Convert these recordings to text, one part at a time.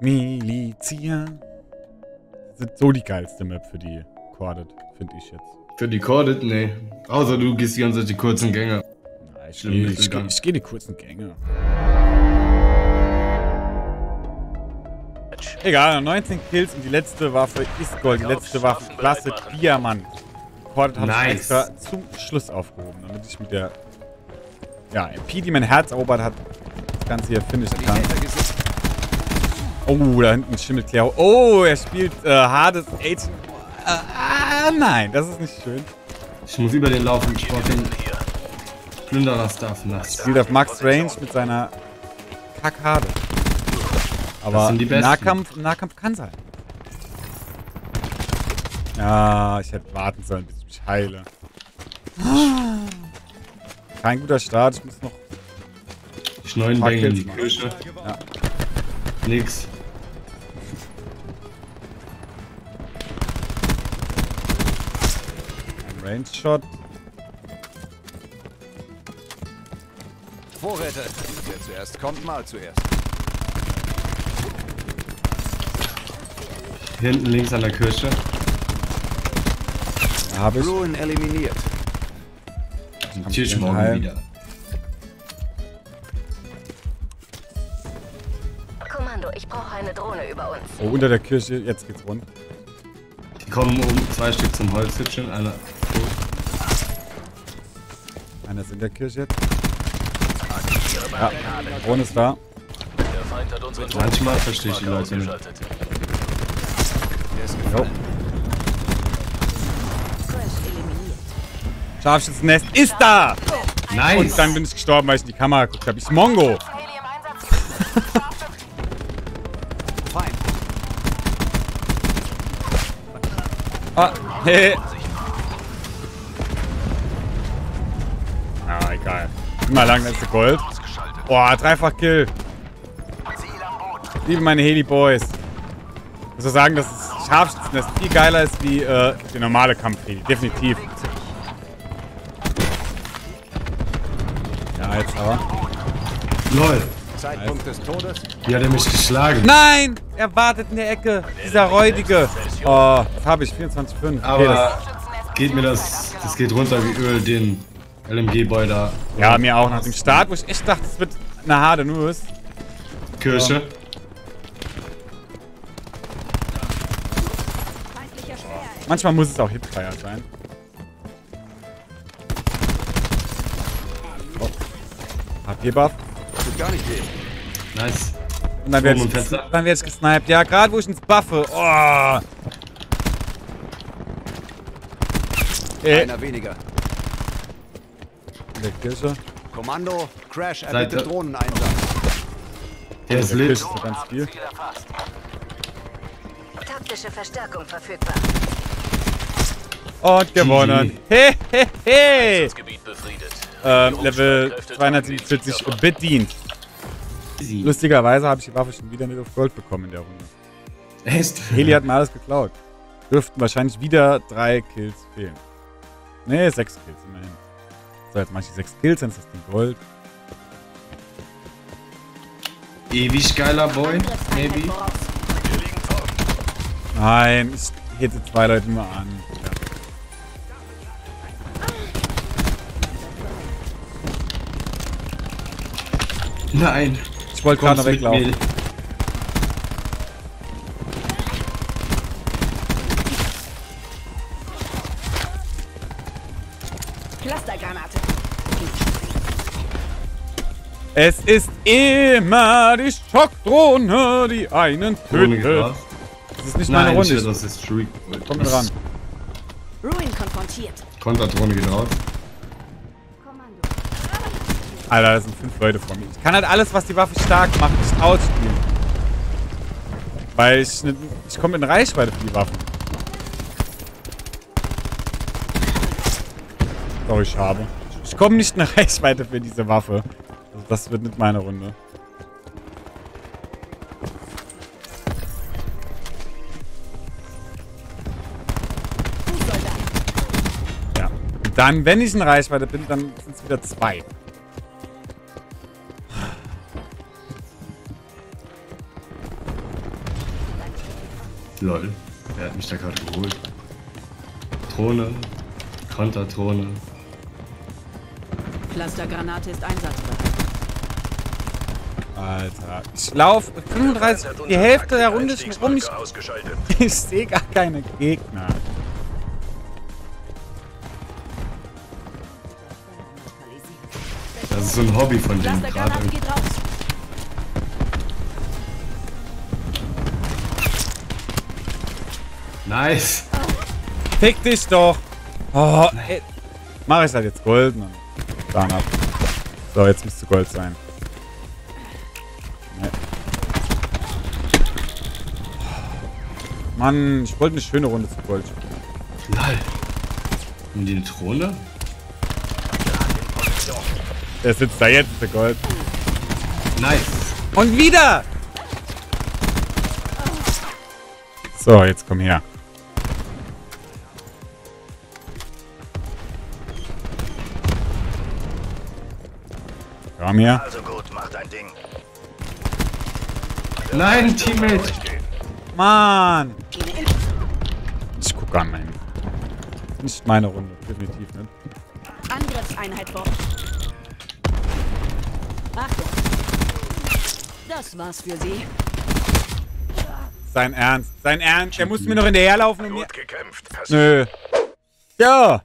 Milizia. Das ist so die geilste Map für die Corded, finde ich jetzt. Für die Corded? Nee. Außer du gehst die ganze Zeit die kurzen Gänge. Na, ich Schlimm gehe ist ich, gar geh- nicht. ich geh die kurzen Gänge. Egal, 19 Kills und die letzte Waffe ist Gold. Die letzte Waffe Klasse Diamant. Corded habe ich Nice. extra zum Schluss aufgehoben, damit ich mit der ja, MP, die mein Herz erobert hat, das Ganze hier finishen kann. Oh, da hinten schimmelt Claire. Oh, er spielt äh, hartes Agent. Ah, nein, das ist nicht schön. Ich muss über den laufen. Ich brauch den Plünderer-Stuff nass. Spielt auf Max Range mit seiner Kackhade. Aber. Nahkampf, Nahkampf kann sein. Ja, ich hätte warten sollen, bis ich mich heile. Kein guter Start, ich muss noch. Ich neun Bänge in die. Küche. Ja. Nix. Ein Range-Shot. Vorräte. Wer zuerst kommt, mal zuerst. Hinten links an der Kirche. Habe ich. Ruin eliminiert. Tisch morgen heilen. wieder. Kommando, ich brauche eine Drohne über uns. Oh, unter der Kirche. Jetzt geht's rund. Die kommen um zwei Stück zum Holzhütchen. Einer. Einer ist in der Kirche jetzt. Ja, Drohne ist da. Manchmal verstehe ich die Leute nicht. Jo. Scharfschützennest ist da! Nice! Und dann bin ich gestorben, weil ich in die Kamera geguckt habe. Ich Mongo. Ah, hey. Egal. Immer lang, das ist Gold. Boah, dreifach Kill. Liebe meine Heli Boys. Ich muss sagen, dass das Scharfschützennest viel geiler ist wie äh, die normale Kampfheli. Definitiv. Ja, jetzt aber. LOL! Zeitpunkt des Todes. Wie hat er mich geschlagen? Nein! Er wartet in der Ecke. Dieser räudige. Oh, das habe ich. 24,5. Okay, Aber das- geht mir das. Das geht runter wie Öl, den LMG-Boy da. Ja, mir auch nach dem Start, wo ich echt dachte, es wird eine harte Nuss. Kirche. Manchmal muss es auch Hipfire sein. Oh. HP-Buff. Tut gar nicht weh. Nice. Und dann werde ich, dann werd ich gesniped. Ja, gerade wo ich ins Buffe. Oh. Äh, in Einer weniger. Der Kirche. Kommando, Crash, erbitte Seite. Drohneneinsatz. Der ist In der lit. Ganz viel. Taktische Verstärkung verfügbar. Und gewonnen. He, he, he. Ähm, Level 247 bedient. Easy. Lustigerweise habe ich die Waffe schon wieder nicht auf Gold bekommen in der Runde. Echt? Heli hat mir alles geklaut. Dürften wahrscheinlich wieder drei Kills fehlen. Ne, sechs Kills immerhin. So, jetzt mache ich die sechs Kills, dann ist das Ding Gold. Ewig geiler Boy, maybe. Nein, ich hitte zwei Leute nur an. Nein. Ich wollte gerade weglaufen. Clustergranate. Es ist immer die Schockdrohne, die einen tötet. Das ist nicht Nein, meine Runde. shit, Ich das ist Streak. komm mit ran. Ruin konfrontiert. Konterdrohne geht raus. Alter, das sind fünf Leute vor mir. Ich kann halt alles, was die Waffe stark macht, nicht ausspielen. Weil ich, nicht- ich komme in Reichweite für die Waffen. Sorry, Schabe. Ich komme nicht in Reichweite für diese Waffe. Also das wird nicht meine Runde. Ja. Dann, wenn ich in Reichweite bin, dann sind es wieder zwei. Lol. Wer hat mich da gerade geholt? Drohne. Konterdrohne. Clustergranate ist einsatzbereit. Alter. Ich lauf 35, die Hälfte der Runde schon rum. Ich, ausgeschaltet. ich sehe gar keine Gegner. Das ist so ein Hobby von denen gerade. Clustergranate geht raus. Nice. Fick dich doch. Oh, ey. Mach ich halt jetzt golden dann ab. So, jetzt müsste Gold sein. Nee. Mann, ich wollte eine schöne Runde zu Gold spielen. Lol. Und die Drohne? Der sitzt da jetzt, der Gold. Nice. Und wieder! So, jetzt komm her. Komm her. Also gut, mach dein Ding. Nein, Teammate. Mann! Ich gucke an meinen. Nicht meine Runde, definitiv nicht. Angriffseinheit vor. Achtung. Das war's für Sie. Sein Ernst, sein Ernst. Der muss mir noch hinterherlaufen und mir. Gut gekämpft. Hast Nö. Ja!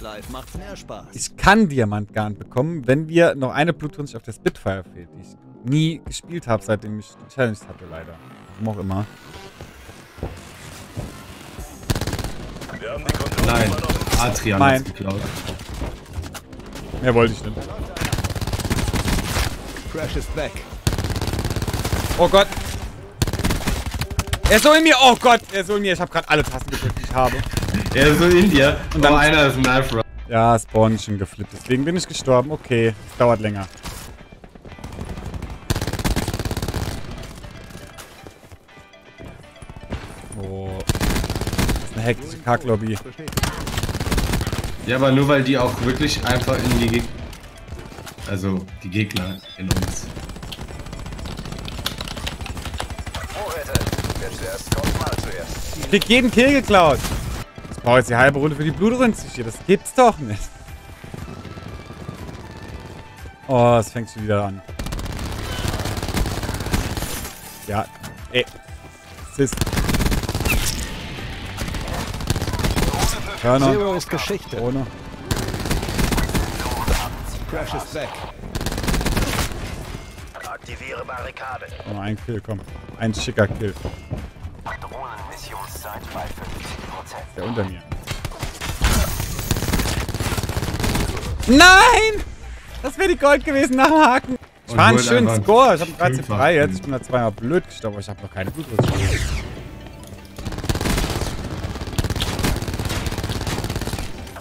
Live macht mehr Spaß. Ich kann Diamantgarn bekommen, wenn wir noch eine Blutrunde auf der Spitfire fehlt, die ich nie gespielt habe, seitdem ich die Challenge hatte, leider. Warum auch immer. Wir haben die Kontrolle Nein. Adrian Mein. hat's geklaut. Mehr wollte ich nicht. Crash ist back. Oh Gott. Er ist so in mir. Oh Gott, er ist so in mir. Ich habe gerade alle Tasten gedrückt, die ich habe. Er ist so in dir. Und dann- dann einer ist ein Knife Run. Ja, Spawn ist schon geflippt. Deswegen bin ich gestorben. Okay, es dauert länger. Oh. Das ist eine hektische Kacklobby. Ja, aber nur weil die auch wirklich einfach in die Gegner. Also die Gegner in uns. Wer zuerst kommt, mal zuerst. Ich krieg jeden Kill geklaut. Ich brauche jetzt die halbe Runde für die Blutrünste hier. Das gibt's doch nicht. Oh, es fängt schon wieder an. Ja, ey. Sis. Hörner. Zero ist Geschichte. Ohne. Crash ist back. Aktiviere Barrikade. Oh, ein Kill, komm. Ein schicker Kill. Drohnenmissionszeit bei 50%. Der unter mir. Nein! Das wäre die Gold gewesen nach dem Haken. Ich war einen schönen Score. Ich habe 13 fünffach frei jetzt. gewinnen. Ich bin da zweimal blöd gestorben, aber ich habe noch keine.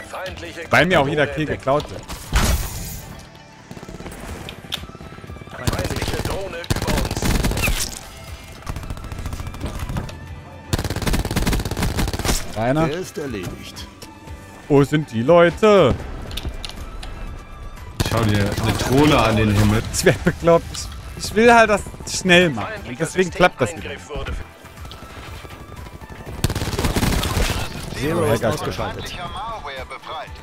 Feindliche Weil mir auch jeder Kill geklaut wird. Einer. Der ist erledigt. Wo sind die Leute? Schau dir eine Drohne an den Himmel. Ich wäre bekloppt. Ich, ich will halt das schnell machen. Und deswegen klappt das wieder. Zero ist ausgeschaltet.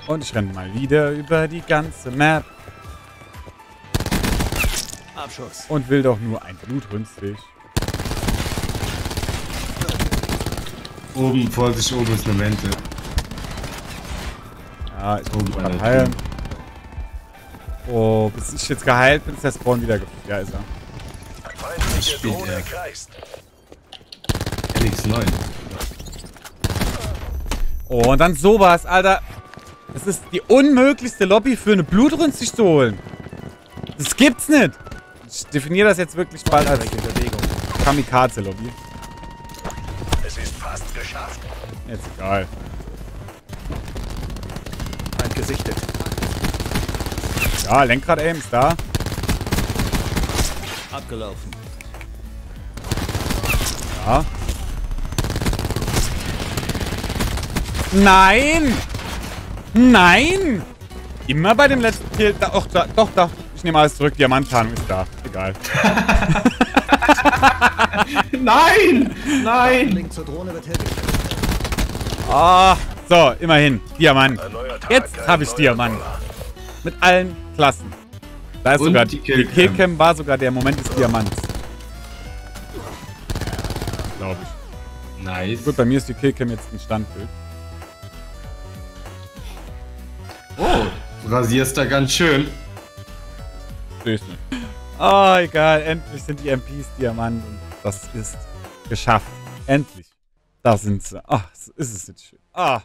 Und ich renne mal wieder über die ganze Map. Abschuss. Und will doch nur ein Blutrünstig. Oben, Vorsicht, oben ist eine Mente. Ja, ich Oben der heilen. Oh, bis ich jetzt geheilt bin, ist der Spawn wieder geflogen. Ja, ist er. Drohne er. kreist. NX9. Oh, und dann sowas, Alter. Das ist die unmöglichste Lobby für eine Blutrünstig zu holen. Das gibt's nicht. Ich definiere das jetzt wirklich bald als Kamikaze-Lobby. Geschafft. Jetzt egal. Feind gesichtet. Ja, Lenkrad-Aim ist da. Abgelaufen. Ja. Nein! Nein! Immer bei dem letzten Kill. Da, doch, da, doch, da. Ich nehme alles zurück. Diamanttarnung ist da. Egal. Nein! Nein! Ah, so, immerhin. Diamant. Jetzt habe ich Diamant. Mit allen Klassen. Da ist Und sogar die die Killcam. Killcam war sogar der Moment des Diamants. Glaube ich. Nice. Gut, bei mir ist die Killcam jetzt ein Standbild. Oh, du rasierst da ganz schön. Seh's nicht. Oh, egal. Endlich sind die MPs Diamant und das ist geschafft. Endlich. Da sind sie. Ach, ist es jetzt schön. Ah.